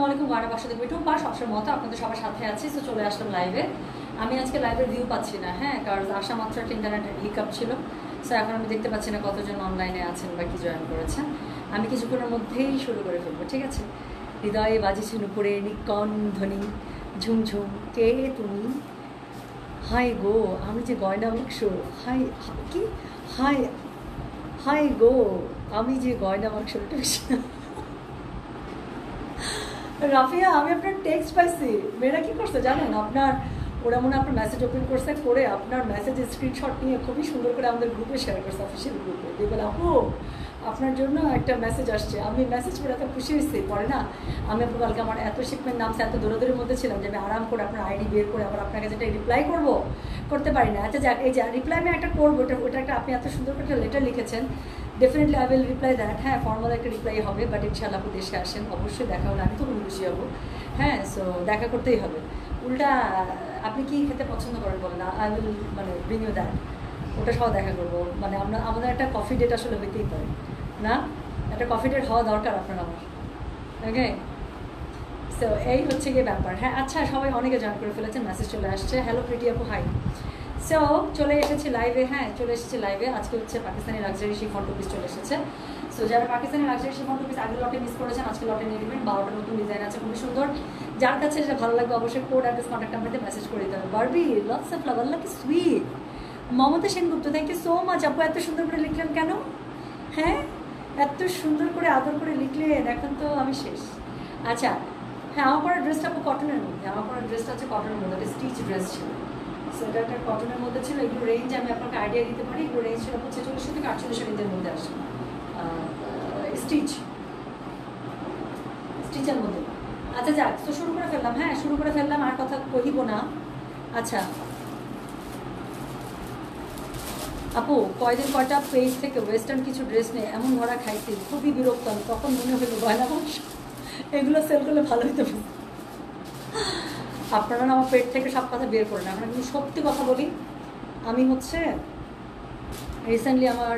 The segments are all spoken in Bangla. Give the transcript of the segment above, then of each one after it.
আসসালামু আলাইকুম গানা বাসা দেখব একটু পা, সবসময় মতো আপনাদের সবার সাথে আছি। তো চলে আসলাম লাইভে আমি আজকে লাইভের ভিউ পাচ্ছি না হ্যাঁ কারণ আসা মাত্র একটা ইন্টারনেট হিকআপ ছিল। সো এখন আমি দেখতে পাচ্ছি না কতজন অনলাইনে আছেন বা কি জয়েন করেছেন। আমি কিছুক্ষণের মধ্যেই শুরু করে ফেলব, ঠিক আছে? হৃদয়ে বাজিছে নুপুরে নিকন ধ্বনি ঝুমঝুম, কে তুমি? হাই গো, আমি যে গয়না বাক্স হাই, কি? হাই হাই গো, আমি যে গয়না বাক্স রাফিয়া, আমি আপনার টেক্সট পাইছি। মেয়েরা কি করছে জানেন? আপনার, ওরা মনে আপনার মেসেজ ওপেন করছে করে আপনার মেসেজের স্ক্রিনশট নিয়ে খুবই সুন্দর করে আমাদের গ্রুপে শেয়ার করছে অফিসিয়াল গ্রুপে দিয়ে বলে, আপু, আপনার জন্য একটা মেসেজ আসছে। আমি মেসেজ করে এত খুশি হয়েছি। পরে না, আমি আপু কালকে আমার এত শিপমেন্ট নামছে, এত দৌড়াদৌড়ির মধ্যে ছিলাম যে আমি আরাম করে আপনার আইডি বের করে আবার আপনার কাছে একটা রিপ্লাই করব? করতে পারি না। আচ্ছা যাক, এই যে রিপ্লাই আমি একটা করব, ওটা ওটা একটা, আপনি এত সুন্দর করে একটা লেটার লিখেছেন। Definitely I will reply that হ্যাঁ ফর্মাল একটা রিপ্লাই হবে বাট ইনশাল্লাহ আপনি দেশে আসেন, অবশ্যই দেখা হলে আমি তো খুশি হব হ্যাঁ সো দেখা করতেই হবে। উল্টা, আপনি কি খেতে পছন্দ করেন বলেন? আই উইল মানে ব্রিং ইউ দ্যাট ওটা সহ দেখা করব। মানে আমরা, আমাদের একটা কফি ডেট আসলে হইতেই পারে। না? একটা কফি ডেট হওয়া দরকার আপনার আমার। ওকে সো এই হচ্ছে গিয়ে ব্যাপার। হ্যাঁ আচ্ছা সবাই অনেকে জয়েন করে ফেলেছেন মেসেজ চলে আসছে। হ্যালো প্রিটি আপু হাই সো চলে এসেছি লাইভে হ্যাঁ চলে এসেছি লাইভে আজকে হচ্ছে Pakistani luxury chiffon two piece চলে এসেছে। সো যারা Pakistani luxury chiffon two piece লটে মিস করেছেন, আজকে লটে নিয়ে নেবেন। বারোটা নতুন ডিজাইন আছে, খুবই সুন্দর। যার কাছে যেটা ভালো লাগবে অবশ্যই কোড অ্যাড্রেস কন্ট্যাক্ট নাম্বারতে মেসেজ করে দিতে হবে। Barbie lots of love Allah sweet Mamata Sengupta thank you so much আপু, এত সুন্দর করে লিখলেন কেন? হ্যাঁ এত সুন্দর করে আদর করে লিখলেন। এখন তো আমি শেষ। আচ্ছা হ্যাঁ আমার পরা ড্রেসটা আপু কটনের মধ্যে। আমার পরা ড্রেসটা হচ্ছে কটনের মধ্যে। স্টিচ ড্রেস ছিল। সো এটা কটনের মধ্যে ছিল এগুলো রেঞ্জ আমি আপনাকে আইডিয়া দিতে পারি এগুলো রেঞ্জ ছিল হচ্ছে চল্লিশশো থেকে আটচল্লিশশো রেঞ্জের মধ্যে আসে। স্টিচ স্টিচের মধ্যে। আচ্ছা যাক, তো শুরু করে ফেললাম। হ্যাঁ শুরু করে ফেললাম, আর কথা কহিব না। আচ্ছা। আপু, কয়দিন কয়টা পেজ থেকে ওয়েস্টার্ন কিছু ড্রেস নেই এমন ভরা খাইছি, খুবই বিরক্ত তখন মনে হলো গয়না মাংস এগুলো সেল করলে ভালো হইতে। পারে আপনারা আমার পেট থেকে সব কথা বের করেন। আমরা কিন্তু সত্যি কথা বলি, আমি হচ্ছে রিসেন্টলি আমার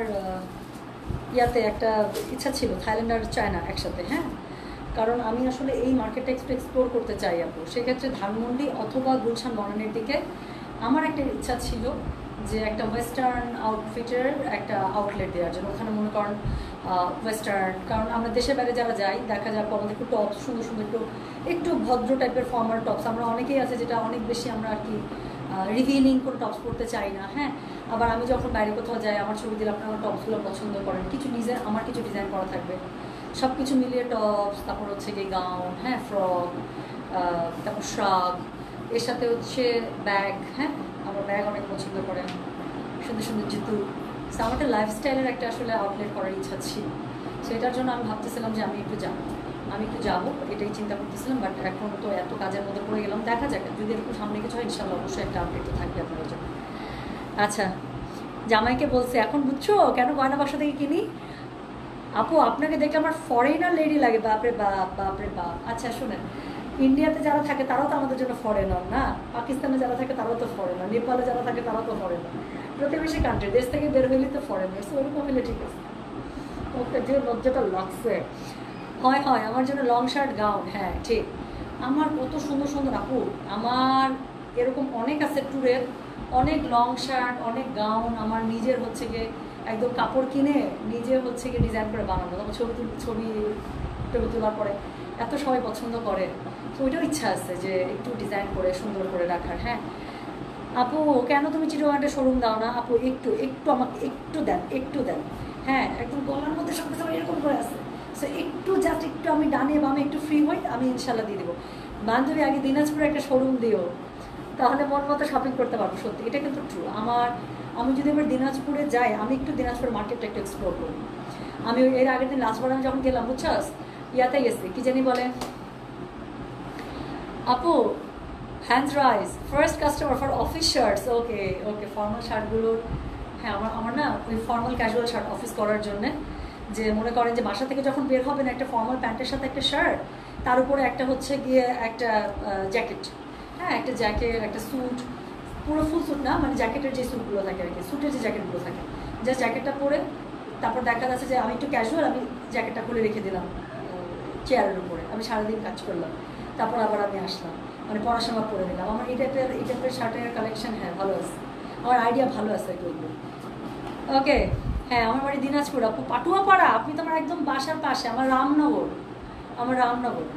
ইয়াতে একটা ইচ্ছা ছিল, থাইল্যান্ড আর চায়না একসাথে হ্যাঁ? কারণ আমি আসলে এই মার্কেটটা একটু এক্সপ্লোর করতে চাই আপু। সেক্ষেত্রে ধানমন্ডি অথবা গুলশান বনানের দিকে আমার একটা ইচ্ছা ছিল যে একটা ওয়েস্টার্ন আউটফিটের একটা আউটলেট দেওয়ার জন্য। ওখানে মনে করেন ওয়েস্টার্ন কারণ আমরা দেশের বাইরে যারা যাই, দেখা যাক আমাদের একটু টপস সুন্দর সুন্দর একটু একটু ভদ্র টাইপের ফর্মাল টপস আমরা অনেকেই আছে যেটা অনেক বেশি আমরা আর কি রিভিলিং কোনো টপস পরতে চাই না হ্যাঁ? আবার আমি যখন বাইরে কোথাও যাই, আমার ছবি দিলে আপনারা টপসগুলো পছন্দ করেন। কিছু ডিজাইন আমার কিছু ডিজাইন করা থাকবে। সব কিছু মিলিয়ে টপস তারপর হচ্ছে গিয়ে গাউন হ্যাঁ? ফ্রক তারপর শ্রাগ এর সাথে হচ্ছে ব্যাগ হ্যাঁ? আমার ব্যাগ অনেক পছন্দ করেন। সুন্দর সুন্দর জুতো। সো আমাকে লাইফস্টাইলের একটা আসলে আউটলেট করার ইচ্ছা ছিল। সেটার জন্য আমি ভাবতেছিলাম যে আমি একটু যাব। আমি একটু যাব, এটাই চিন্তা করতেছিলাম বাট এখন তো এত কাজের মধ্যে পড়ে গেলাম। দেখা যাক, যদি এরকম সামনে কিছু হয়, ইনশাল্লাহ অবশ্যই একটা আপডেট তো থাকবে আপনাদের জন্য। আচ্ছা জামাইকে বলছে, এখন বুঝছ? কেন গয়না বাসা থেকে কিনি? আপু, আপনাকে দেখলে আমার ফরেনার লেডি লাগে। বাপরে বাপ বাপরে বাপ। আচ্ছা শুনেন ইন্ডিয়াতে যারা থাকে, তারাও তো আমাদের জন্য ফরেনার না? পাকিস্তানে যারা থাকে, তারাও তো ফরেনার নেপালে যারা থাকে, তারাও তো ফরেনার প্রতিবেশী কান্ট্রি দেশ থেকে বের হইলে তো ফরেনার সো ওরকম হলে ঠিক আছে। ওকে যে লজ্জাটা লাগছে। হয় হয়, আমার জন্য লং শার্ট গাউন হ্যাঁ ঠিক। আমার কত সুন্দর সুন্দর আপু, আমার এরকম অনেক আছে ট্যুরের অনেক লং শার্ট অনেক গাউন আমার নিজের হচ্ছে গিয়ে একদম কাপড় কিনে নিজে হচ্ছে গিয়ে ডিজাইন করে বানানো তখন ছবি ছবি টবি তোলার পরে এত সবাই পছন্দ করে। তো ওইটাও ইচ্ছা আছে যে একটু ডিজাইন করে, সুন্দর করে রাখার হ্যাঁ। আপু, কেন তুমি চিটোগানটা শোরুম দাও না? আপু, একটু একটু আমাকে একটু দেন একটু দেন। হ্যাঁ একদম গলার মধ্যে সব কিছু এরকম করে আছে। সো একটু জাস্ট একটু আমি ডানে বামে একটু ফ্রি হই, আমি ইনশাল্লাহ দিয়ে দেবো। বান্ধবী, আগে দিনাজপুরে একটা শোরুম দিও। তাহলে মন মতো শপিং করতে পারব, সত্যি। এটা কিন্তু ট্রু আমার, আমি যদি এবার দিনাজপুরে যাই, আমি একটু দিনাজপুর মার্কেটটা একটু এক্সপ্লোর করি। আমি এর আগের দিন লাস্টবার আমি যখন গেলাম, বুঝছাস? ইয়াতে গেছি, কি জানি বলে? আপু hands raise first customer for office shirts okay okay formal শার্টগুলোর হ্যাঁ আমার আমার না ওই ফর্মাল ক্যাজুয়াল শার্ট অফিস করার জন্যে। যে মনে করেন যে বাসা থেকে যখন বের হবেন একটা ফর্মাল প্যান্টের সাথে একটা শার্ট তার উপরে একটা হচ্ছে গিয়ে একটা জ্যাকেট হ্যাঁ একটা জ্যাকেট একটা স্যুট পুরো ফুল স্যুট না মানে জ্যাকেটের যে স্যুটগুলো থাকে আর কি স্যুটের যে জ্যাকেটগুলো থাকে। জাস্ট জ্যাকেটটা পরে, তারপর দেখা যাচ্ছে যে আমি একটু ক্যাজুয়াল আমি জ্যাকেটটা খুলে রেখে দিলাম। চেয়ারের উপরে। আমি সারাদিন কাজ করলাম। তারপর আবার আমি আসলাম। মানে পড়াশোনা করে দিলাম আমার এই টাইপের এই টাইপের শার্টের কালেকশন হ্যাঁ ভালো আছে। আমার আইডিয়া ভালো আছে এগুলো। ওকে হ্যাঁ আমার বাড়ি দিনাজপুর। আপু পাটুয়া পাড়া আপনি তো আমার একদম বাসার পাশে। আমার রামনগর। আমার রামনগর।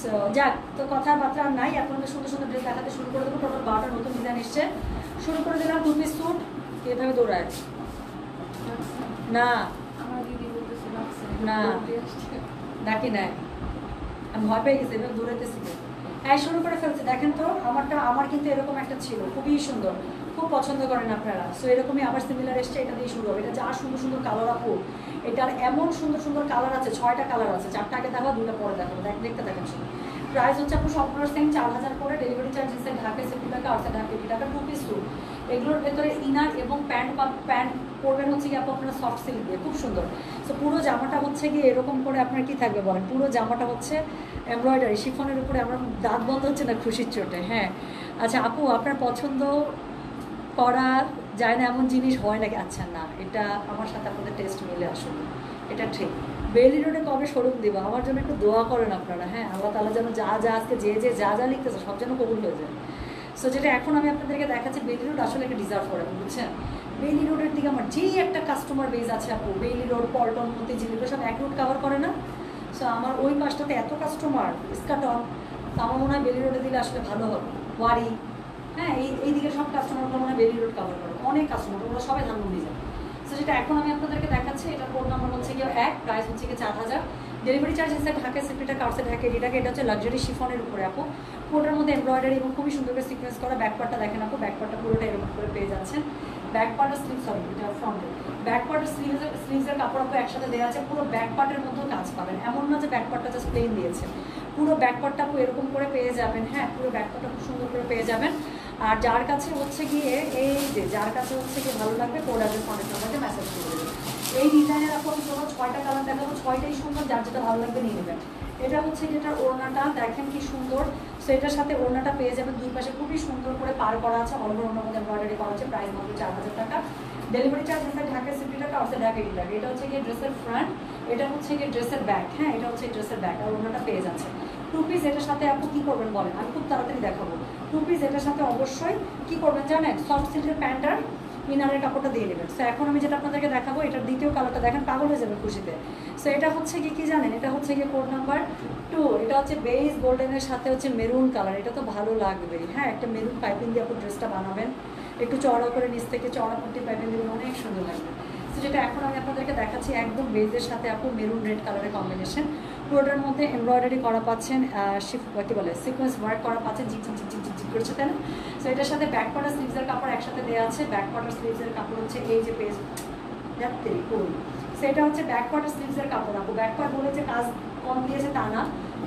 সো যাক তো কথাবার্তা আর নাই। আপনাদের সুন্দর সুন্দর ড্রেস দেখাতে শুরু করে দেবো। টোটাল বারোটা নতুন ডিজাইন এসছে। শুরু করে দিলাম টু পিস স্যুট এভাবে দৌড়ায়? না। না। ডাকি নাই? আমি ভয় পেয়ে গেছি এভাবে দৌড়াইতেছি তো। হ্যাঁ শুরু করে ফেলছে। দেখেন তো, আমারটা, আমার কিন্তু এরকম একটা ছিল। খুবই সুন্দর। খুব পছন্দ করেন আপনারা। সো এরকমই আবার সিমিলার এসছে, এটা দিয়ে শুরু হবে। এটা যা সুন্দর সুন্দর কালার আপু, এটার এমন সুন্দর সুন্দর কালার আছে, ছয়টা কালার আছে, চারটা আগে দেখা দুটো পরে দেখাবো। দেখ, দেখতে দেখেন শুধু। প্রাইস হচ্ছে আপু সবগুলোর সেম চার হাজার করে ডেলিভারি চার্জ হিসেবে ঢাকা সেফটি টাকা আটশো ঢাকা টাকা টু পিস টু এগুলোর ভেতরে ইনার এবং প্যান্ট বা প্যান্ট পরবেন হচ্ছে কি আপু আপনারা সফট সিল্ক দিয়ে, খুব সুন্দর। সো পুরো জামাটা হচ্ছে গিয়ে এরকম করে আপনার কি থাকবে বলেন? পুরো জামাটা হচ্ছে এমব্রয়ডারি শিফনের উপরে আমার দাঁত বন্ধ হচ্ছে না খুশির চোটে হ্যাঁ। আচ্ছা আপু, আপনার পছন্দ করা যায় না এমন জিনিস হয় নাকি? আচ্ছা না, এটা আমার সাথে আপনাদের টেস্ট মিলে আসলে, এটা ঠিক। বেলি রোডে কবে শোরুম দিব? আমার জন্য একটু দোয়া করেন আপনারা হ্যাঁ। আল্লাহ তালা যেন যা যা আজকে যে যে, যা যা লিখতেছে সব যেন কবুল হয়ে যায়। সো যেটা এখন আমি আপনাদেরকে দেখাচ্ছি বেলি রোড আসলে একটা ডিজার্ভ করে, বুঝছেন? বেলি রোডের দিকে আমার যেই একটা কাস্টমার বেজ আছে আপু বেলি রোড পল্টন মতিঝিল এগুলো সব এক রোড কাভার করে না সো আমার ওই পাশটাতে এত কাস্টমার স্কাটন তো আমার মনে হয় বেলি রোডে দিলে আসলে ভালো হবে। ওয়ারি হ্যাঁ এই এই দিকে সব কাস্টমারগুলো মনে হয় বেলি রোড কাভার করে। অনেক কাস্টমার ওগুলো সবাই ধানমন্ডি যায়। সো যেটা এখন আমি আপনাদেরকে দেখাচ্ছি এটা কোড নাম্বার হচ্ছে গিয়ে এক প্রাইস হচ্ছে গিয়ে চার হাজার। ডেলিভারি চার্জ হিসেবে ঢাকা সিফটিটা কার্সে ঢাকা এটাকে এটা হচ্ছে লাক্সারি শিফনের উপরে আপু কোটার মধ্যে এমব্রয়ডারি এবং খুবই সুন্দর করে সিকোয়েন্স করা ব্যাক পার্টটা দেখেন আপু ব্যাক পার্টটা পুরোটা এরকম করে পেয়ে যাচ্ছেন। ব্যাক পার্ট আর স্লিভ সরি এটা ফ্রন্টে ব্যাক পার্ট আর স্লিভসের স্লিভসের কাপড় আপু একসাথে দেওয়া আছে, পুরো ব্যাক পার্টের মধ্যেও কাজ পাবেন। এমন না যে ব্যাক পার্টটা জাস্ট প্লেন দিয়েছে। পুরো ব্যাক পার্টটা আপু এরকম করে পেয়ে যাবেন হ্যাঁ পুরো ব্যাক পার্টটা খুব সুন্দর করে পেয়ে যাবেন। আর যার কাছে হচ্ছে গিয়ে, এই যে, যার কাছে হচ্ছে গিয়ে ভালো লাগবে কোড কন্ট্যাক্ট নাম্বারটা মেসেজ করে দেবেন। এই ডিজাইনের আপু আমি তোমার ছয়টা কালার দেখাবো, ছয়টাই সুন্দর, যার যেটা ভালো লাগবে নিয়ে নেবেন এটা হচ্ছে যেটার ওড়নাটা, দেখেন কি সুন্দর। সো এটার সাথে ওড়নাটা পেয়ে যাবেন দুই পাশে খুবই সুন্দর করে পার করা আছে অল ওভার ওড়নার মধ্যে এমব্রয়ডারি করা আছে প্রাইস মাত্র চার হাজার টাকা। ডেলিভারি চার্জ হচ্ছে ঢাকা সিফটি টাকা আছে ঢাকা এইটি টাকা এটা হচ্ছে গিয়ে ড্রেসের ফ্রন্ট এটা হচ্ছে গিয়ে ড্রেসের ব্যাক হ্যাঁ? এটা হচ্ছে ড্রেসের ব্যাক আর ওড়নাটা পেয়ে যাচ্ছে। টু পিস এটার সাথে আপনি কী করবেন বলেন? আমি খুব তাড়াতাড়ি দেখাবো। টু পিস এটার সাথে অবশ্যই কী করবেন জানেন? সফট সিল্কের প্যান্ট আর ইনারের কাপড়টা দিয়ে নেবেন। সো এখন আমি যেটা আপনাদেরকে দেখাবো, এটার দ্বিতীয় কালারটা দেখেন, পাগল হয়ে যাবে খুশিতে। সো এটা হচ্ছে কি কি জানেন? এটা হচ্ছে গিয়ে কোড নাম্বার টু এটা হচ্ছে বেস গোল্ডেনের সাথে হচ্ছে মেরুন কালার এটা তো ভালো লাগবে। হ্যাঁ একটা মেরুন পাইপিং দিয়ে আপনি ড্রেসটা বানাবেন। একটু চড়া করে নিচ থেকে চড়া পট্টি পাইপিং দিবেন, অনেক সুন্দর যেটা এখন আমি আপনাদেরকে দেখাচ্ছি, একদম বেজের সাথে আপু মেরুন রেড কালারের কম্বিনেশন পুরোটার মধ্যে এমব্রয়ডারি করা পাচ্ছেন কী বলে সিকোয়েন্স ওয়ার্ক করা পাচ্ছেন, ঝিক ঝিক ঝিক ঝিক তাই না? সো এটার সাথে ব্যাক পার্টার স্লিভসের কাপড় একসাথে দেওয়া আছে। ব্যাক পার্টার স্লিভসের কাপড় হচ্ছে এই যে পেজ যাতে কোল সেটা হচ্ছে ব্যাক পার্টার স্লিভসের কাপড় আপু। ব্যাক পার্ট বলে যে কাজ কম দিয়েছে তা না।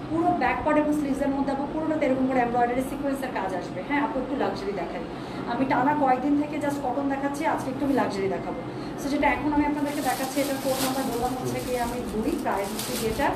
পুরো ব্যাক পার্ট এবং স্লিভসের মধ্যে আপু, পুরোটাতে এরকম করে এমব্রয়ডারি সিকোয়েন্সের কাজ আসবে। হ্যাঁ আপু, একটু লাক্সারি দেখাই। আমি টানা কয়েকদিন থেকে জাস্ট কটন দেখাচ্ছি, আজকে একটু আমি লাক্সারি দেখাবো। সো যেটা এখন আমি আপনাদেরকে দেখাচ্ছি এটা ফোন নাম্বার বললাম হচ্ছে কি আমি দুই প্রায় হচ্ছে যেটা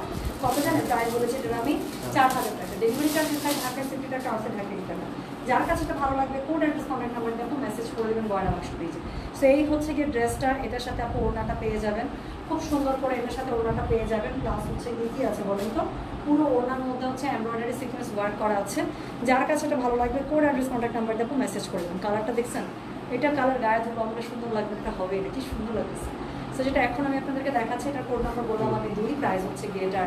কত জানেন প্রাইস বলেছে এটা আমি চার হাজার টাকা। ডেলিভারি চার্জ খাই ঢাকা ফিফটি টাকা আসে ঢাকা টাকা। যার কাছে এটা ভালো লাগবে কোড অ্যাড্রেস কন্ট্যাক্ট নাম্বার আপনি মেসেজ করে দেবেন গয়না বাক্স পেজে সো এই হচ্ছে গিয়ে ড্রেসটা এটার সাথে আপনি ওড়নাটা পেয়ে যাবেন। খুব সুন্দর করে এটার সাথে ওড়নাটা পেয়ে যাবেন। প্লাস হচ্ছে গিয়ে কী আছে বলেন তো? পুরো ওড়নার মধ্যে হচ্ছে এমব্রয়ডারি সিকোয়েন্স ওয়ার্ক করা আছে। যার কাছে এটা ভালো লাগবে কোড অ্যাড্রেস কন্ট্যাক্ট নাম্বার আপনি মেসেজ করে দেবেন। কালারটা দেখছেন? এটা কালার গায়ে ধরবো আমাকে সুন্দর লাগবে এটা হবে এটা কি সুন্দর লাগতেছে। সো যেটা এখন আমি আপনাদেরকে দেখাচ্ছি এটা কোড নাম্বার বললাম আমি দুই প্রাইস হচ্ছে গিয়ে এটা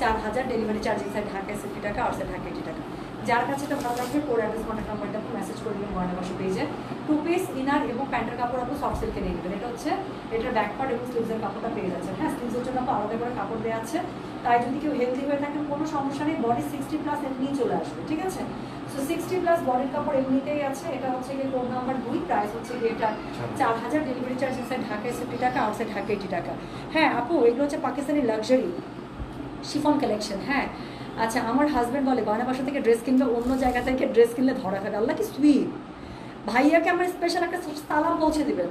চার হাজার delivery charge inside Dhaka sixty টাকা আর ঢাকা এইটি টাকা। যার কাছে এটা ভালো লাগবে কোড অ্যাড্রেস কন্ট্যাক্ট নাম্বারটা আপনি মেসেজ করে দেবেন গয়না বাসা পেজে টু পিস ইনার এবং প্যান্টের কাপড় আপনি সফট সিল্কে নিয়ে নেবেন। এটা হচ্ছে এটার ব্যাক পার্ট এবং স্লিভসের কাপড়টা পেয়ে যাচ্ছে হ্যাঁ স্লিভসের জন্য আপনি আলাদা করে কাপড় দেওয়া আছে। তাই যদি কেউ হেলদি হয়ে থাকেন কোনো সমস্যা নেই বডি সিক্সটি প্লাস এমনিই চলে আসবে ঠিক আছে? সো সিক্সটি প্লাস বডির কাপড় এমনিতেই আছে এটা হচ্ছে গিয়ে কোড নাম্বার দুই প্রাইস হচ্ছে গিয়ে এটা চার হাজার ডেলিভারি চার্জ ইনসাইড ঢাকায় সিফটি টাকা আউটসাইড ঢাকা এইটি টাকা। হ্যাঁ আপু এগুলো হচ্ছে পাকিস্তানি লাক্সারি শিফন কালেকশন হ্যাঁ। আচ্ছা আমার হাজব্যান্ড বলে গয়না বাসা থেকে ড্রেস কিনলে অন্য জায়গা থেকে ড্রেস কিনলে ধরা খাবে। আল্লাহ কি সুইট ভাইয়াকে আমার স্পেশাল একটা সালাম পৌঁছে দেবেন।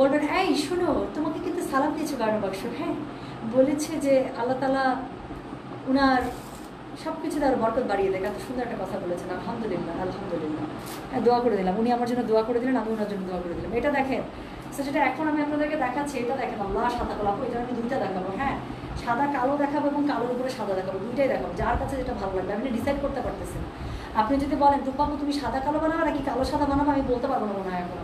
বলবেন এই শুনো তোমাকে কিন্তু সালাম দিয়েছে গয়না বাক্স হ্যাঁ? বলেছে যে আল্লাহ তালা উনার সব কিছু তার বরকত বাড়িয়ে দেয়। এত সুন্দর একটা কথা বলেছেন, আলহামদুলিল্লাহ আলহামদুলিল্লাহ। হ্যাঁ দোয়া করে দিলাম। উনি আমার জন্য দোয়া করে দিলেন আমি ওনার জন্য দোয়া করে দিলাম। এটা দেখেন সো যেটা এখন আমি আপনাদেরকে দেখাচ্ছি, এটা দেখেন, আল্লাহ সাদা গোলাপ এটা আমি দুইটা দেখাবো হ্যাঁ? সাদা কালো দেখাবো এবং কালোর উপরে সাদা দেখাবো, দুইটাই দেখাবো। যার কাছে যেটা ভালো লাগবে, আপনি ডিসাইড করতে পারতেছেন। আপনি যদি বলেন রূপাবু তুমি সাদা কালো বানাবো নাকি কালো সাদা বানাবো? আমি বলতে পারব না মনে হয় এখন।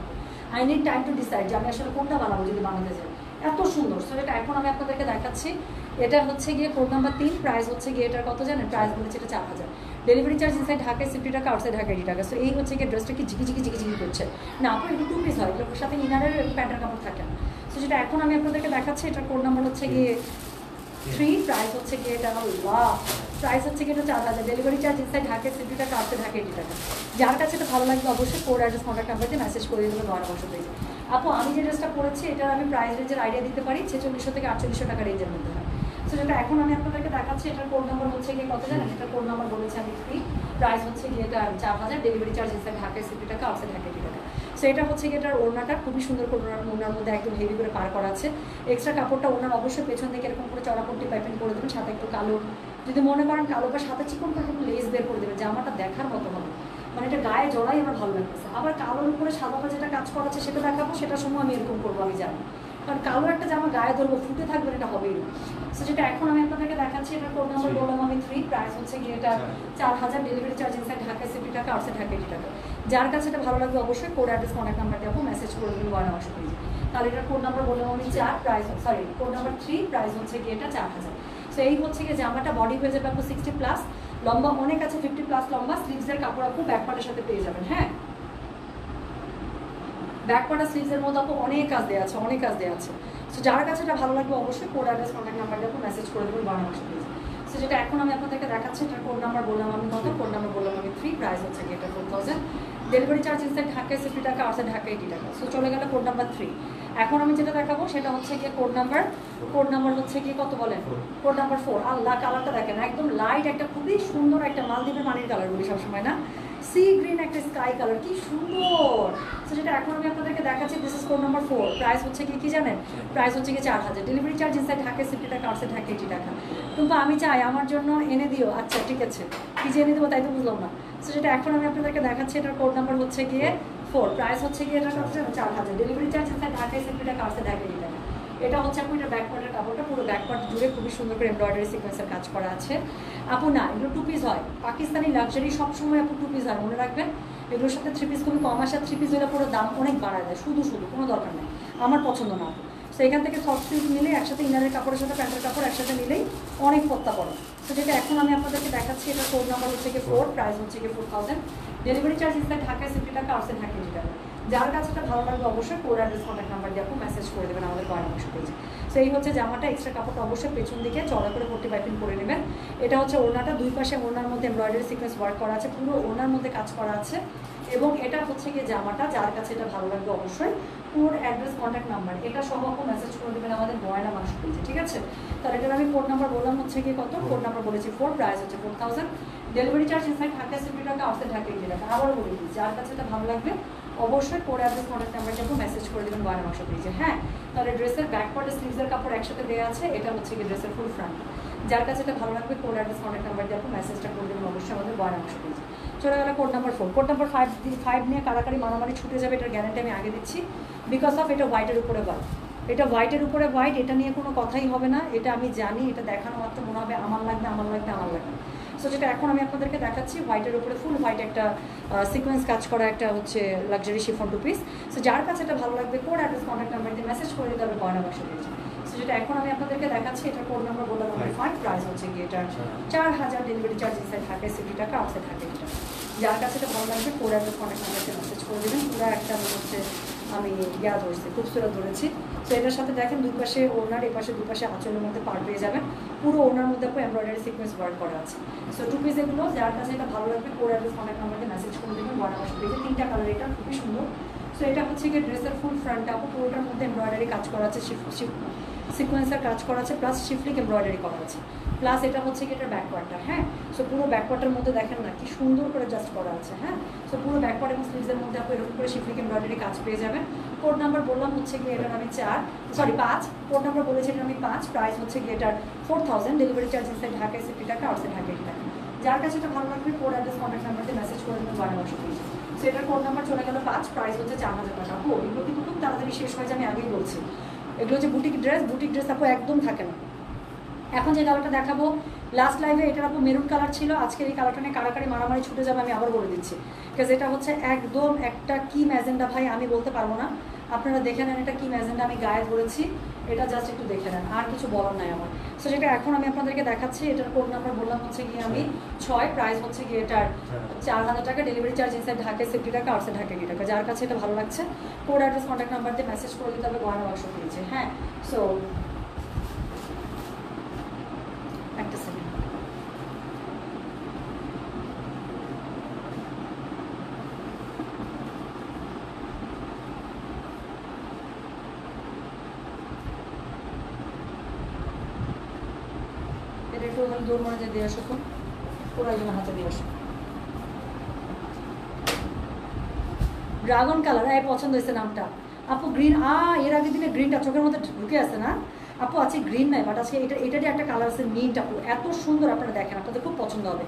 I need time to decide যে আমি আসলে কোনটা বানাবো যদি বানাতে চাই। এত সুন্দর। সো এটা এখন আমি আপনাদেরকে দেখাচ্ছি। এটা হচ্ছে গিয়ে কোড নাম্বার তিন প্রাইস হচ্ছে গিয়ে এটার কত জানেন? প্রাইস বলেছে এটা চার হাজার। ডেলিভারি চার্জ ইনসাইড ঢাকায় সিফটি টাকা আউটসাইড ঢাকা এইটি টাকা সো এই হচ্ছে গিয়ে ড্রেসটা কি ঝিকি ঝিকি ঝিকি ঝিকি করছে। না, আপনার একটু টু পিস হয়। এগুলোর সাথে ইনারের প্যান্টের কাপড় থাকে না। সো যেটা এখন আমি আপনাদেরকে দেখাচ্ছি, এটার কোড নাম্বার হচ্ছে গিয়ে থ্রি প্রাইস হচ্ছে গিয়ে এটা ওয়াও প্রাইস হচ্ছে গিয়ে এটা চার হাজার। ডেলিভারি চার্জ ইনসাইড ঢাকে সিফটি টাকা আউটসাইড ঢাকা এইটি টাকা যার কাছে এটা ভালো লাগবে অবশ্যই কোড অ্যাড্রেস কন্ট্যাক্ট নাম্বার দিয়ে মেসেজ করে দেবেন নয় বছর পেয়েছে আপু, আমি যে ড্রেসটা পরেছি, এটার আমি প্রাইস রেঞ্জের আইডিয়া দিতে পারি, ছেচল্লিশশো থেকে আটচল্লিশশো টাকা রেঞ্জের মধ্যে হয়। সো যেটা এখন আমি আপনাদেরকে দেখাচ্ছি, এটার কোড নাম্বার হচ্ছে গিয়ে কত জানেন? এটার কোড নাম্বার বলেছি আমি ফ্রি প্রাইস হচ্ছে গিয়ে এটা চার হাজার ডেলিভারি চার্জ ইনসাইড ঢাকায় সিফটি টাকা আউটসাইড ঢাকা টাকা। সো এটা হচ্ছে গিয়ে এটার ওড়নাটা খুবই সুন্দর করে ওনার মধ্যে একদম হেভি করে পার করা আছে। এক্সট্রা কাপড়টা ওনার অবশ্যই পেছন থেকে এরকম করে চড়াপট্টি পাইপিং করে দেবেন, সাথে একটু কালো। যদি মনে করেন কালো বা সাথে চিকন করে একটু লেস বের করে দেবেন, জামাটা দেখার মতো হবে। মানে এটা গায়ে জড়াই আমার ভালো লাগতেছে। আবার কালোর উপরে সাদাটা যেটা কাজ করা আছে সেটা দেখাবো, সেটার সময় আমি এরকম করব, আমি জানি কারণ কালো একটা জামা গায়ে ধরবো ফুটে থাকবে এটা হবেই না। সো যেটা এখন আমি আপনাদেরকে দেখাচ্ছি এটা কোড নাম্বার বললাম আমি থ্রি প্রাইস হচ্ছে গিয়ে এটা চার হাজার delivery charge inside Dhaka sixty টাকা আউটসাইড ঢাকা। এইটি টাকা যার কাছে এটা ভালো লাগবে অবশ্যই কোড অ্যাড্রেস কন্ট্যাক্ট নাম্বার দেবো মেসেজ করে দেবেন ওয়ান অবশ্যই পেয়ে তাহলে এটার কোড নাম্বার বললাম আমি চার price sorry code number three price হচ্ছে গিয়ে এটা চার হাজার। সো এই হচ্ছে গিয়ে জামাটা বডি হয়ে যাবে আপু সিক্সটি প্লাস লম্বা অনেক আছে ফিফটি প্লাস লম্বা স্লিভসের কাপড় আপু ব্যাক পার্টের সাথে পেয়ে যাবেন হ্যাঁ? ব্যাক পার্টার স্লিভসের মধ্যে আপু অনেক কাজ দেওয়া আছে অনেক কাজ দেওয়া আছে। সো যার কাছে এটা ভালো লাগবে অবশ্যই কোড অ্যাড্রেস কন্ট্যাক্ট নাম্বার দেবো মেসেজ করে দেবেন বারো মাসে পেয়ে সো যেটা এখন আমি আপনাদেরকে দেখাচ্ছি এটার কোড নাম্বার বললাম আমি কত? কোড নাম্বার বললাম আমি থ্রি প্রাইস হচ্ছে গিয়ে এটা four thousand delivery charge inside ঢাকায় সিফটি টাকা আউটসাইড ঢাকায় এইটি টাকা। সো চলে গেল কোড নাম্বার থ্রি এখন আমি যেটা দেখাবো সেটা হচ্ছে গিয়ে কোড নাম্বার কোড নাম্বার হচ্ছে গিয়ে কত বলেন? কোড নাম্বার ফোর আল্লাহ কালারটা দেখেন একদম লাইট একটা খুবই সুন্দর একটা মালদ্বীপের পানির কালার বলি সবসময় না? সি গ্রিন একটা স্কাই কালার, কি সুন্দর! তো যেটা এখন আমি আপনাদেরকে দেখাচ্ছি this is code number four price হচ্ছে কি কি জানেন? প্রাইস হচ্ছে কি চার হাজার। Delivery charge inside Dhaka sixty টাকা আউটসাইড ঢাকা। এইটি টাকা টুম্পা, আমি চাই, আমার জন্য এনে দিও। আচ্ছা ঠিক আছে। কি যে এনে দেবো তাই তো বুঝলাম না। তো যেটা এখন আমি আপনাদেরকে দেখাচ্ছি, এটার কোড নাম্বার হচ্ছে গিয়ে ফোর প্রাইস হচ্ছে গিয়ে এটা কত চার হাজার। ডেলিভারি চার্জ ইনসাইড ঢাকায় সিফটি টাকা আউটসাইড ঢাকা এইটি টাকা এটা হচ্ছে আপু, এটা ব্যাকপার্টের কাপড়টা পুরো ব্যাকপার্ট জুড়ে খুবই সুন্দর করে এমব্রয়ডারি সিকোয়েন্সের কাজ করা আছে। আপু, না, এগুলো টু পিস হয়। পাকিস্তানি লাক্সারি সবসময় আপু টু পিস হয়, মনে রাখবেন? এগুলোর সাথে থ্রি পিস খুবই কম আসে থ্রি পিস হলে পুরো দাম অনেক বাড়ায় দেয়, শুধু শুধু, কোনো দরকার নেই। আমার পছন্দ না তো এখান থেকে সফট সিল্ক নিলে একসাথে ইনারের কাপড়ের সাথে প্যান্টের কাপড় একসাথে নিলেই অনেক পত্তা পড়ে। তো যেটা এখন আমি আপনাদেরকে দেখাচ্ছি, এটা কোড নাম্বার হচ্ছে কি ফোর প্রাইস হচ্ছে কি four thousand delivery charge inside ঢাকায় সিফটি টাকা আউটসাইড ঢাকা টাকা। যার কাছে এটা ভালো লাগবে অবশ্যই কোর অ্যাড্রেস কন্ট্যাক্ট নাম্বার দিয়ে আপনি মেসেজ করে দেবেন আমাদের পরামর্শ পেয়েছে তো এই হচ্ছে জামাটা এক্সট্রা কাপড়টা অবশ্যই পেছন দিকে চড়া করে পট্টি পাইপিং করে নেবেন। এটা হচ্ছে ওড়নাটা, দুই পাশে ওড়নার মধ্যে এমব্রয়ডারি সিকোয়েন্স ওয়ার্ক করা আছে, পুরো ওড়নার মধ্যে কাজ করা আছে। এবং এটা হচ্ছে গিয়ে জামাটা, যার কাছে এটা ভালো লাগবে অবশ্যই কোড অ্যাড্রেস কন্ট্যাক্ট নাম্বার এটা সহ মেসেজ করে দেবেন আমাদের ময়না মানুষ পেয়েছে ঠিক আছে? তার এটার আমি কোড নাম্বার বললাম হচ্ছে গিয়ে কত? কোড নাম্বার বলেছি ফোর প্রাইস হচ্ছে four thousand delivery charge inside Dhaka sixty টাকা আউটসাইড ঢাকা এইটি টাকা আবারও বলে দিই যার কাছে এটা ভালো লাগবে অবশ্যই কোড অ্যাড্রেস কন্ট্যাক্ট নাম্বারটা আপনি মেসেজ করে দেবেন বারো মাসে পেয়েছে হ্যাঁ তাহলে ড্রেসের ব্যাক পার্টে স্লিভসের কাপড় একসাথে দেওয়া আছে, এটা হচ্ছে কি ড্রেসের ফুল ফ্রন্ট যার কাছে এটা ভালো লাগবে কোড অ্যাড্রেস কন্ট্যাক্ট নাম্বার দিয়ে আপনি মেসেজটা করে দেবেন অবশ্যই আমাদের বারো মাসে পেয়েছে চলে গেল code number four code number five five নিয়ে কারাকারি মারামারি ছুটে যাবে, এটার গ্যারান্টি আমি আগে দিচ্ছি। বিকজ অফ এটা হোয়াইটের উপরে হোয়াইট এটা হোয়াইটের উপরে হোয়াইট এটা নিয়ে কোনো কথাই হবে না। এটা আমি জানি, এটা দেখানো মাত্র মনে হবে, আমার লাগবে আমার লাগবে আমার লাগবে। সো যেটা এখন আমি আপনাদেরকে দেখাচ্ছি হোয়াইটের উপরে ফুল হোয়াইট একটা সিকোয়েন্স কাজ করা একটা হচ্ছে luxury chiffon two piece so যার কাছে এটা ভালো লাগবে কোড অ্যাড্রেস কন্ট্যাক্ট নাম্বার দিয়ে মেসেজ করে দিতে হবে গয়না বাক্স দিয়েছে সো যেটা এখন আমি আপনাদেরকে দেখাচ্ছি এটা কোড নাম্বার বললাম আমি ফাইভ প্রাইস হচ্ছে গিয়ে এটার চার হাজার ডেলিভারি চার্জ ইনসাইড থাকে সিটি টাকা আউটসাইড থাকে এটা। যার কাছে এটা ভালো লাগবে কোড অ্যাড্রেস কন্ট্যাক্ট নাম্বারকে মেসেজ করে দেবেন। পুরো একটা হচ্ছে আমি ইয়া ধরেছি খুবসুরত ধরেছি। তো এটার সাথে দেখেন দুপাশে ওনার, এপাশে দুপাশে পাশে আঁচলের মধ্যে পার পেয়ে যাবেন। পুরো ওনার মধ্যে আপনি এমব্রয়ডারি সিকোয়েন্স ওয়ার্ক করা আছে। সো টু পিস এগুলো, যার কাছে এটা ভালো লাগবে ওর অ্যাড্রেস কন্ট্যাক্ট নাম্বারকে মেসেজ করে দেবেন ওয়ান আসবে যে তিনটা কালার এটা খুবই সুন্দর। সো এটা হচ্ছে গিয়ে ড্রেসের ফুল ফ্রন্টটা পুরোটার মধ্যে এমব্রয়ডারি কাজ করা আছে সিকোয়েন্সের কাজ করা আছে প্লাস শিফলিক এমব্রয়ডারি করা আছে। প্লাস এটা হচ্ছে কি এটার ব্যাকওয়ার্ডটা হ্যাঁ? সো পুরো ব্যাকওয়ার্ডের মধ্যে দেখেন না, কি সুন্দর করে জাস্ট করা আছে হ্যাঁ? সো পুরো ব্যাকওয়ার্ড এবং স্লিভসের মধ্যে আপনি এরকম করে শিফলিক এমব্রয়ডারি কাজ পেয়ে যাবেন। কোড নাম্বার বললাম হচ্ছে গিয়ে এটার আমি চার সরি পাঁচ। কোড নাম্বার বলেছি এটার আমি পাঁচ প্রাইস হচ্ছে গিয়ে এটার four thousand delivery charge inside ঢাকায় সিফটি টাকা আউটসাইড ঢাকা টাকা যার কাছে এটা ভালো লাগবে কোড অ্যাড্রেস কন্ট্যাক্ট নাম্বারতে মেসেজ করে দেবেন বারো মাসে সো এটার কোড নাম্বার চলে গেল পাঁচ প্রাইস হচ্ছে চার হাজার টাকা। হো এগুলো কিন্তু খুব তাড়াতাড়ি শেষ হয়ে যায়, আমি আগেই বলছি। এগুলো হচ্ছে বুটিক ড্রেস বুটিক ড্রেস আপু, একদম থাকে না। এখন যে কালারটা দেখাবো লাস্ট লাইভে এটার আপু মেরুন কালার ছিল আজকের এই কালারটা নিয়ে কারাকারি মারামারি ছুটে যাবে আমি আবার বলে দিচ্ছি। বিকজ এটা হচ্ছে একদম একটা কি ম্যাজেন্ডা ভাই আমি বলতে পারব না। আপনারা দেখে নেন এটা কি ম্যাজেন্ডা আমি গায়ে ধরেছি। এটা জাস্ট একটু দেখে নেন আর কিছু বলার নাই আমার। সো যেটা এখন আমি আপনাদেরকে দেখাচ্ছি এটার কোড নাম্বার বললাম হচ্ছে গিয়ে আমি ছয় প্রাইস হচ্ছে গিয়ে এটার চার হাজার টাকা ডেলিভারি চার্জ ইনসাইড ঢাকে সেফটি টাকা আউটসাইড ঢাকে। কি টাকা যার কাছে এটা ভালো লাগছে কোড অ্যাড্রেস কন্ট্যাক্ট নাম্বার দিয়ে মেসেজ করে দিতে হবে গয়না বাক্স পেয়েছে হ্যাঁ সো একটা সেকেন্ড এটা একটু হলে দৌড় মনে দিয়ে আসো তো পুরো একজন হাতে দিয়ে আসো। ড্রাগন কালার এই পছন্দ হয়েছে নামটা। আপু গ্রিন আ এর আগে দিনে গ্রিনটা চোখের মধ্যে ঢুকে আছে না? আপু, আছে গ্রিন নাই বাট আজকে এটা, এটারই একটা কালার আছে মিন্ট আপু। এত সুন্দর আপনারা দেখেন, আপনাদের খুব পছন্দ হবে।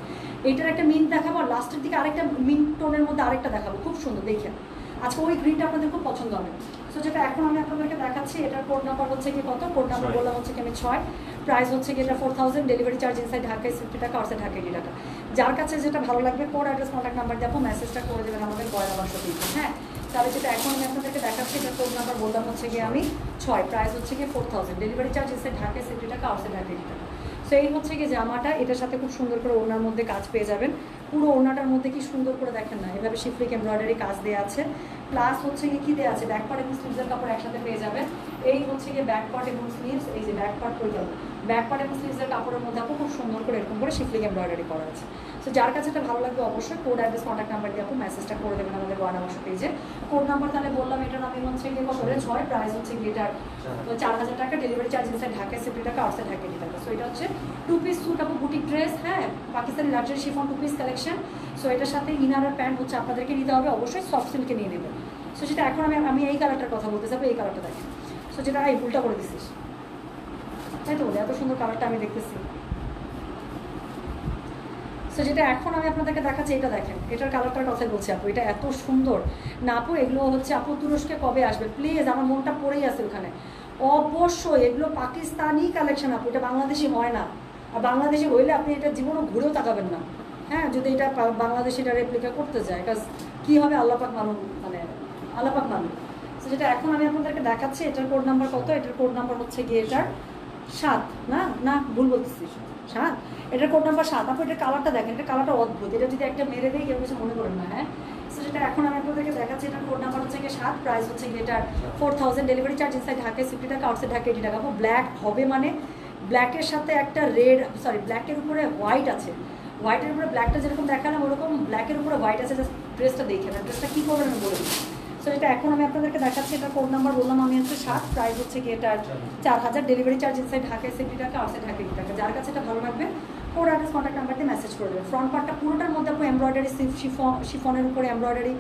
এটার একটা মিন্ট দেখাবো, আর লাস্টের দিকে আরেকটা মিন্ট টোনের মধ্যে আরেকটা দেখাবো। খুব সুন্দর, দেখেন। আজকে ওই গ্রিনটা আপনাদের খুব পছন্দ হবে। সো যেটা এখন আমি আপনাদেরকে দেখাচ্ছি এটার কোড নাম্বার হচ্ছে কি কত? কোড নাম্বার বললাম হচ্ছে কি আমি ছয়। প্রাইস হচ্ছে কি এটা four thousand delivery charge inside ঢাকায় ফিফটি টাকা আউটসাইড ঢাকা এইটি টাকা। যার কাছে যেটা ভালো লাগবে কোড অ্যাড্রেস কন্ট্যাক্ট নাম্বার আপু মেসেজটা করে দেবেন আমাদের গয়না বাক্স দিতে হ্যাঁ? তাহলে যেটা এখন আমি আপনাদেরকে দেখাচ্ছি এটা কোড নাম্বার বললাম হচ্ছে গিয়ে আমি ছয়। প্রাইস হচ্ছে গিয়ে four thousand delivery charge inside ঢাকায় ফিফটি টাকা আউটসাইড ঢাকা এইটি টাকা। সো এই হচ্ছে কি জামাটা এটার সাথে খুব সুন্দর করে ওনার মধ্যে কাজ পেয়ে যাবেন। পুরো ওনাটার মধ্যে কি সুন্দর করে দেখেন না? এভাবে শিফলিক এমব্রয়ডারি কাজ দেওয়া আছে। প্লাস হচ্ছে গিয়ে কি দেওয়া আছে? ব্যাকপার্ট এবং স্লিভসের কাপড় একসাথে পেয়ে যাবেন। এই হচ্ছে গিয়ে ব্যাকপার্ট এবং স্লিভস এই যে ব্যাক পার্ট করে যাবে ব্যাক পার্ট এবং স্লিভসের কাপড়ের মধ্যে আপু খুব সুন্দর করে এরকম করে শিফলিক এমব্রয়ডারি করা আছে। সো যার কাছে এটা ভালো লাগবে অবশ্যই কোড অ্যাড্রেস কন্ট্যাক্ট নাম্বার দিয়ে আপু মেসেজটা করে দেবেন আমাদের গয়না বাসা পেজে কোড নাম্বার তাহলে বললাম এটার নামই হচ্ছে গিয়ে কত করে ছয় প্রাইস হচ্ছে গিয়ে তো চার হাজার টাকা ডেলিভারি চার্জ ইনসাইড ঢাকায় সেফটি টাকা আউটসাইড ঢাকা টাকা সো এটা হচ্ছে টু পিস স্যুট আপু বুটিক ড্রেস হ্যাঁ Pakistani luxury chiffon two piece collection so এটার সাথে ইনার প্যান্ট হচ্ছে আপনাদেরকে নিতে হবে, অবশ্যই সফট সিল্কে নিয়ে নেবেন। সো সেটা এখন আমি আমি এই কালারটার কথা বলতে চাবো এই কালারটা দেখেন। সো যেটা, এই ভুলটা করে দিছিস তাই তো? এত সুন্দর কালারটা আমি দেখতেছি। সো যেটা এখন আমি আপনাদেরকে দেখাচ্ছি, এটা দেখেন। এটার কালারটার কথাই বলছি, আপু, এটা এত সুন্দর। না, আপু, এগুলো হচ্ছে, আপু, তুরস্কে কবে আসবে? প্লিজ আমার মনটা পড়েই আছে ওখানে। অবশ্যই, এগুলো পাকিস্তানি কালেকশন আপু, এটা বাংলাদেশি হয় না। আর বাংলাদেশি হইলে আপনি এটা জীবনও ঘুরেও তাকাবেন না। হ্যাঁ যদি এটা বাংলাদেশে এটা রেপ্লিকা করতে যায় কাজ কী হবে আল্লাপাক মানুষ মানে আল্লাপাক মানুষ যেটা এখন আমি আপনাদেরকে দেখাচ্ছি, এটার কোড নাম্বার কত? এটার কোড নাম্বার হচ্ছে গিয়ে এটার সাত, না? না, ভুল বলতেছি সাত? এটার কোড নাম্বার সাত। আপু, এটার কালারটা দেখেন এটা কালারটা অদ্ভুত। এটা যদি একটা মেরে দেয়, কেউ কিছু মনে করেন না হ্যাঁ? যেটা এখন আমি আপনাদেরকে দেখাচ্ছি। এটার কোড নাম্বার হচ্ছে গিয়ে সাত প্রাইস হচ্ছে গিয়ে এটার four thousand delivery charge inside ঢাকায় সিফটি টাকা আউটসাইড ঢাকা এইটি টাকা। ব্ল্যাক হবে মানে ব্ল্যাকের সাথে একটা রেড সরি ব্ল্যাকের উপরে হোয়াইট আছে। হোয়াইটের উপরে ব্ল্যাকটা যেরকম দেখালাম, ওরকম ব্ল্যাকের উপরে হোয়াইট আছে। ড্রেসটা দেখে না ড্রেসটা কী করবেন আমি বলে দিই সো এটা এখন আমি আপনাদেরকে দেখাচ্ছি, এটা কোড নাম্বার বললাম আমি হচ্ছে সাত প্রাইস হচ্ছে কি এটার চার হাজার ডেলিভারি চার্জ ইনসাইড ঢাকায় সেফটি টাকা আউটসাইড ঢাকা এইটি টাকা যার কাছে এটা ভালো লাগবে কোড অ্যাড্রেস কন্ট্যাক্ট দিয়ে মেসেজ করে দেবেন ফ্রন্ট পার্টটা পুরোটার মধ্যে আপু এমব্রয়ডারি শিফন শিফনের উপরে এমব্রয়ডারি